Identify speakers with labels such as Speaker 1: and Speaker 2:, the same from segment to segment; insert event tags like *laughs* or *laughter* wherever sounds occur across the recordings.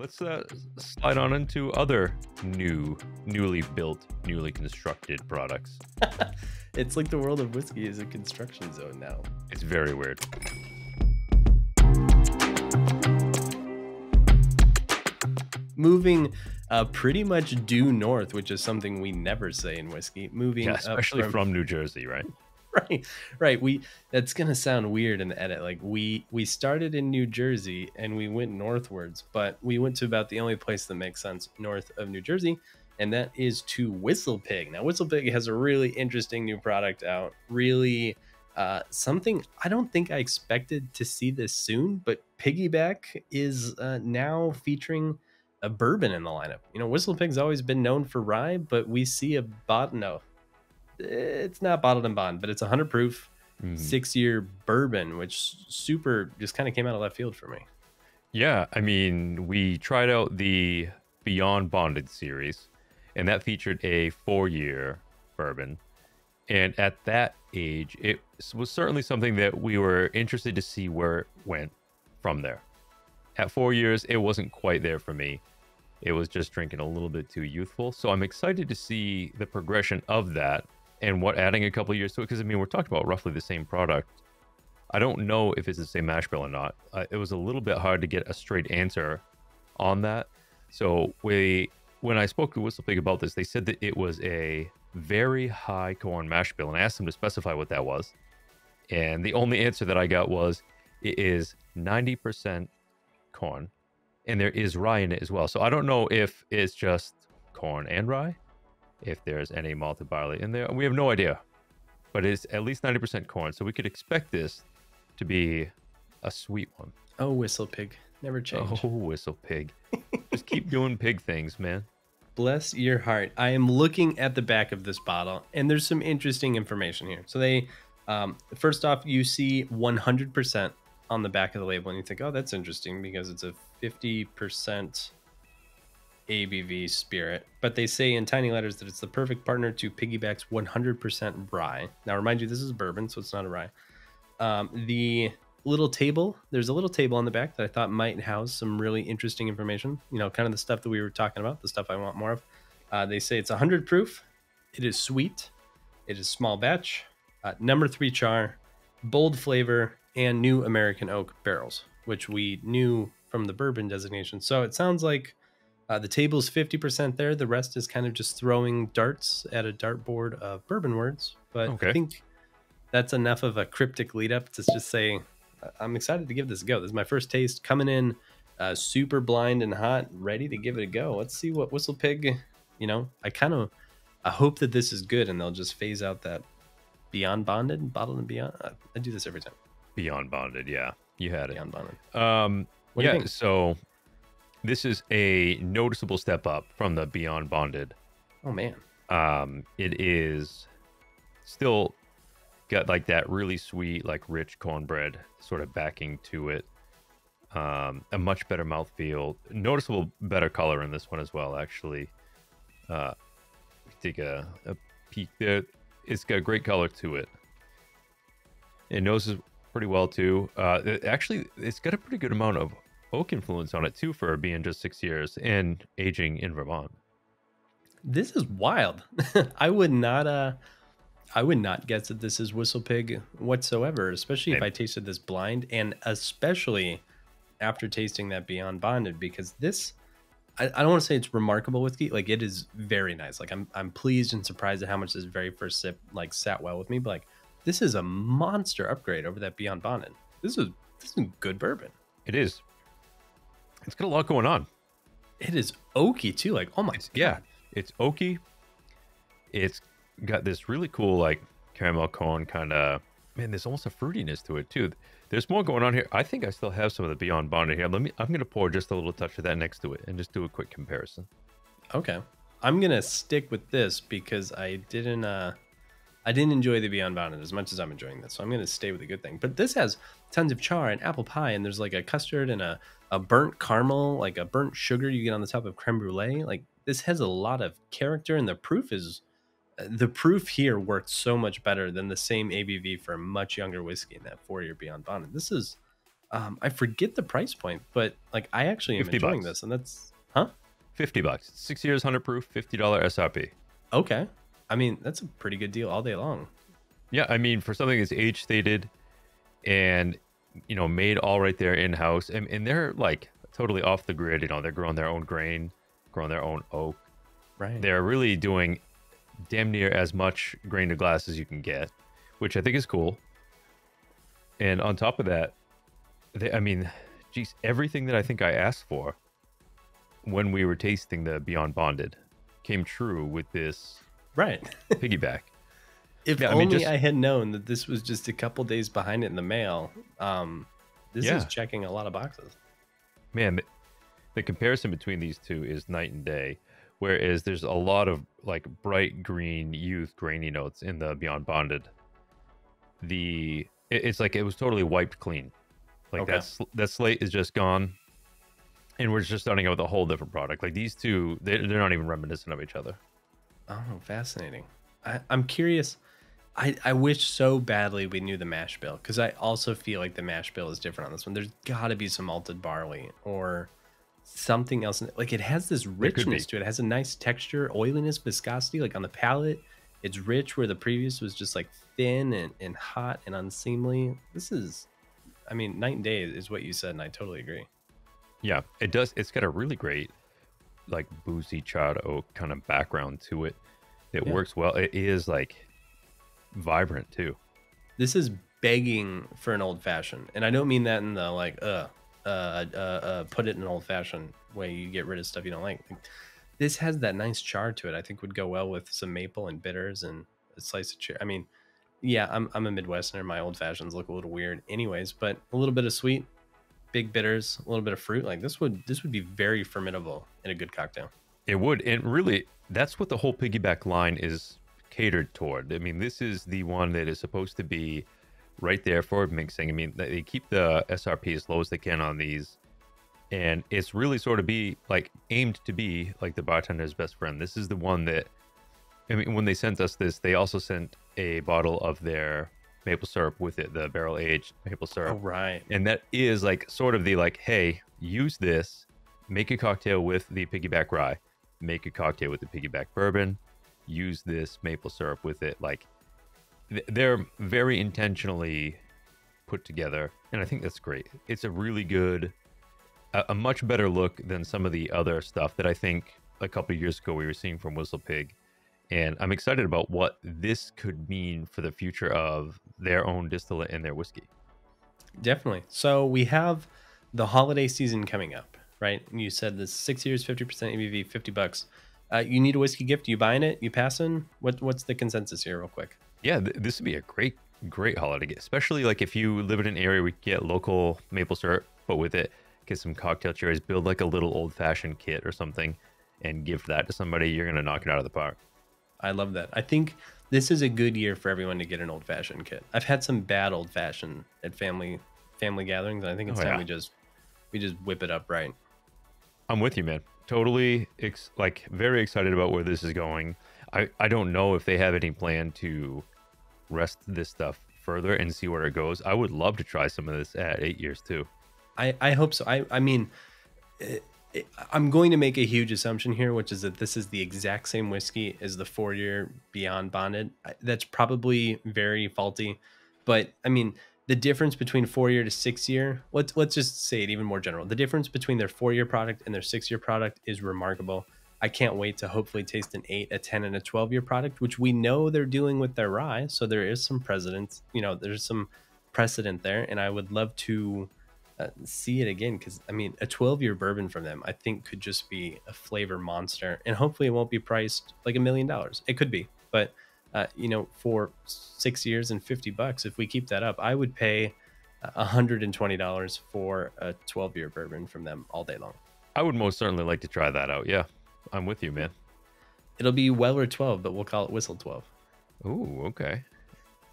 Speaker 1: let's uh, slide on into other new, newly built, newly constructed products. *laughs*
Speaker 2: it's like the world of whiskey is a construction zone now.
Speaker 1: It's very weird.
Speaker 2: Moving uh, pretty much due north, which is something we never say in whiskey. Moving,
Speaker 1: yeah, especially from, from New Jersey, right? *laughs*
Speaker 2: right right we that's gonna sound weird in the edit like we we started in new jersey and we went northwards but we went to about the only place that makes sense north of new jersey and that is to whistle pig now whistle pig has a really interesting new product out really uh, something i don't think i expected to see this soon but piggyback is uh, now featuring a bourbon in the lineup. You know whistle pig's always been known for rye but we see a bot no it's not bottled in bond, but it's a 100 proof, mm. six year bourbon, which super just kind of came out of left field for me.
Speaker 1: Yeah, I mean, we tried out the Beyond Bonded series, and that featured a four year bourbon. And at that age, it was certainly something that we were interested to see where it went from there. At four years, it wasn't quite there for me. It was just drinking a little bit too youthful. So I'm excited to see the progression of that and what adding a couple years to it because I mean we're talking about roughly the same product. I don't know if it's the same mash bill or not. Uh, it was a little bit hard to get a straight answer on that. So we when I spoke to Whistlepig about this, they said that it was a very high corn mash bill, and I asked them to specify what that was. And the only answer that I got was it is 90% corn, and there is rye in it as well. So I don't know if it's just corn and rye, if there's any malted barley in there. We have no idea, but it's at least 90% corn. So we could expect this to be a sweet one.
Speaker 2: Oh, whistle pig. Never change.
Speaker 1: Oh, whistle pig. Just keep doing pig things, man.
Speaker 2: Bless your heart. I am looking at the back of this bottle, and there's some interesting information here. So they, um, first off, you see 100% on the back of the label, and you think, oh, that's interesting because it's a 50% ABV spirit, but they say in tiny letters that it's the perfect partner to Piggyback's 100% rye. Now, remind you, this is bourbon, so it's not a rye. Um, the little table, there's a little table on the back that I thought might house some really interesting information. You know, kind of the stuff that we were talking about, the stuff I want more of. Uh, they say it's 100 proof, it is sweet, it is small batch, uh, number three char, bold flavor, and new American oak barrels, which we knew from the bourbon designation. So it sounds like uh, the table's 50% there. The rest is kind of just throwing darts at a dartboard of bourbon words. But okay. I think that's enough of a cryptic lead up to just say, I'm excited to give this a go. This is my first taste coming in uh, super blind and hot, ready to give it a go. Let's see what Whistle Pig, you know, I kind of, I hope that this is good and they'll just phase out that Beyond Bonded, Bottled and Beyond. I, I do this every time.
Speaker 1: Beyond Bonded, yeah. You had it. Beyond. Bonded. Um, yeah, so this is a noticeable step up from the Beyond Bonded.
Speaker 2: Oh man.
Speaker 1: Um, it is still got like that really sweet, like rich cornbread sort of backing to it. Um, a much better mouthfeel, noticeable better color in this one as well. Actually, uh, take a, a peek there. It's got a great color to it. It noses pretty well too. Uh, it, actually, it's got a pretty good amount of oak influence on it too for being just six years and aging in Vermont.
Speaker 2: This is wild. *laughs* I would not uh I would not guess that this is whistle pig whatsoever, especially if I tasted this blind and especially after tasting that beyond bonded because this I, I don't want to say it's remarkable whiskey. Like it is very nice. Like I'm I'm pleased and surprised at how much this very first sip like sat well with me. But like this is a monster upgrade over that beyond bonded. This is this is good bourbon.
Speaker 1: It is. It's got a lot going on.
Speaker 2: It is oaky too. Like, oh my
Speaker 1: it's, yeah, it's oaky. It's got this really cool like caramel cone kind of man. There's almost a fruitiness to it too. There's more going on here. I think I still have some of the Beyond Bonded here. Let me. I'm gonna pour just a little touch of that next to it and just do a quick comparison.
Speaker 2: Okay, I'm gonna stick with this because I didn't. uh I didn't enjoy the Beyond Bonded as much as I'm enjoying this, so I'm gonna stay with the good thing. But this has tons of char and apple pie, and there's like a custard and a a burnt caramel, like a burnt sugar you get on the top of creme brulee. Like this has a lot of character, and the proof is uh, the proof here worked so much better than the same ABV for a much younger whiskey in that four year Beyond Bonded. This is Um, I forget the price point, but like I actually am
Speaker 1: 50
Speaker 2: enjoying
Speaker 1: bucks.
Speaker 2: this, and that's huh?
Speaker 1: 50 bucks. Six years, 100 proof, $50 SRP.
Speaker 2: Okay. I mean, that's a pretty good deal all day long.
Speaker 1: Yeah, I mean, for something that's age stated and, you know, made all right there in house, and, and they're like totally off the grid. You know, they're growing their own grain, growing their own oak.
Speaker 2: Right.
Speaker 1: They're really doing damn near as much grain to glass as you can get, which I think is cool. And on top of that, they, I mean, geez, everything that I think I asked for when we were tasting the Beyond Bonded came true with this
Speaker 2: Right. *laughs*
Speaker 1: piggyback.
Speaker 2: If
Speaker 1: Yeah, I mean,
Speaker 2: only
Speaker 1: just-
Speaker 2: I had known that this was just a couple days behind it in the mail. Um, this is checking a lot of boxes.
Speaker 1: man the, the comparison between these two is night and day whereas there's a lot of like bright green youth grainy notes in the beyond bonded the it- it's like it was totally wiped clean like
Speaker 2: Okay.
Speaker 1: that's that slate is just gone and we're just starting out with a whole different product like these two they, they're not even reminiscent of each other
Speaker 2: Oh, fascinating. I, I'm curious. I, I wish so badly we knew the mash bill because I also feel like the mash bill is different on this one. There's got to be some malted barley or something else. Like it has this richness
Speaker 1: be.
Speaker 2: to it. It has a nice texture, oiliness, viscosity. Like on the palate, it's rich where the previous was just like thin and, and hot and unseemly. This is, I mean, night and day is what you said, and I totally agree.
Speaker 1: yeah it does it's got a really great like boozy charred oak kind of background to it it
Speaker 2: Yeah.
Speaker 1: works well it is like vibrant too
Speaker 2: This is begging for an old fashioned, and I don't mean that in the like, uh, uh, uh, uh put it in an old fashioned way. You get rid of stuff you don't like. Like, This has that nice char to it. I think would go well with some maple and bitters and a slice of cherry. I mean, yeah, I'm I'm a Midwesterner. My old fashions look a little weird, anyways. But a little bit of sweet, big bitters, a little bit of fruit. Like this would this would be very formidable in a good cocktail.
Speaker 1: It would, and really, that's what the whole piggyback line is catered toward. I mean, this is the one that is supposed to be right there for mixing. I mean, they keep the SRP as low as they can on these, and it's really sort of be like aimed to be like the bartender's best friend. This is the one that, I mean, when they sent us this, they also sent a bottle of their maple syrup with it, the barrel aged maple syrup
Speaker 2: Oh right,
Speaker 1: and that is like sort of the like hey use this make a cocktail with the piggyback rye make a cocktail with the piggyback bourbon use this maple syrup with it like they're very intentionally put together and i think that's great. It's a really good a, a much better look than some of the other stuff that i think a couple years ago we were seeing from whistle pig and i'm excited about what this could mean for the future of their own distillate and their whiskey.
Speaker 2: Definitely. So we have the holiday season coming up, right? And You said this six years, fifty percent ABV, fifty bucks. Uh, you need a whiskey gift. You buying it? You passing? What What's the consensus here, real quick?
Speaker 1: Yeah, th- this would be a great, great holiday gift, especially like if you live in an area where you get local maple syrup, but with it, get some cocktail cherries, build like a little old fashioned kit or something, and give that to somebody. You're gonna knock it out of the park.
Speaker 2: I love that. I think this is a good year for everyone to get an old fashioned kit. I've had some bad old fashioned at family family gatherings, and I think it's
Speaker 1: Oh,
Speaker 2: time
Speaker 1: yeah.
Speaker 2: we just we just whip it up right.
Speaker 1: I'm with you, man. Totally, ex- like very excited about where this is going. I I don't know if they have any plan to rest this stuff further and see where it goes. I would love to try some of this at eight years too.
Speaker 2: I, I hope so. I, I mean, it, it, I'm going to make a huge assumption here, which is that this is the exact same whiskey as the four year Beyond Bonded. That's probably very faulty, but I mean, the difference between four year to six year, let's, let's just say it even more general. The difference between their four year product and their six year product is remarkable. I can't wait to hopefully taste an eight, a 10, and a 12 year product, which we know they're doing with their rye. So there is some precedent, you know, there's some precedent there. And I would love to uh, see it again because I mean, a 12 year bourbon from them, I think could just be a flavor monster. And hopefully it won't be priced like a million dollars. It could be, but uh, you know, for six years and 50 bucks, if we keep that up, I would pay uh, $120 for a 12 year bourbon from them all day long.
Speaker 1: I would most certainly like to try that out. Yeah, I'm with you, man.
Speaker 2: It'll be Weller 12, but we'll call it Whistle 12.
Speaker 1: Ooh, okay.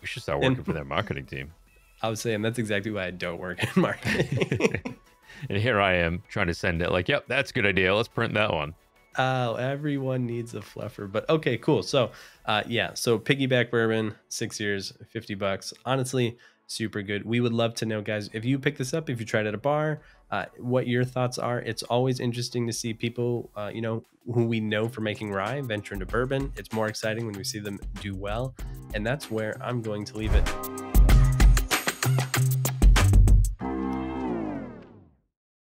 Speaker 1: We should start
Speaker 2: And-
Speaker 1: working for their marketing team. *laughs*
Speaker 2: I was saying that's exactly why I don't work in marketing. *laughs*
Speaker 1: and here I am trying to send it like, yep, that's a good idea. Let's print that one.
Speaker 2: Oh, everyone needs a fluffer. But okay, cool. So, uh, yeah. So piggyback bourbon, six years, fifty bucks. Honestly, super good. We would love to know, guys, if you pick this up, if you tried at a bar, uh, what your thoughts are. It's always interesting to see people, uh, you know, who we know for making rye venture into bourbon. It's more exciting when we see them do well. And that's where I'm going to leave it.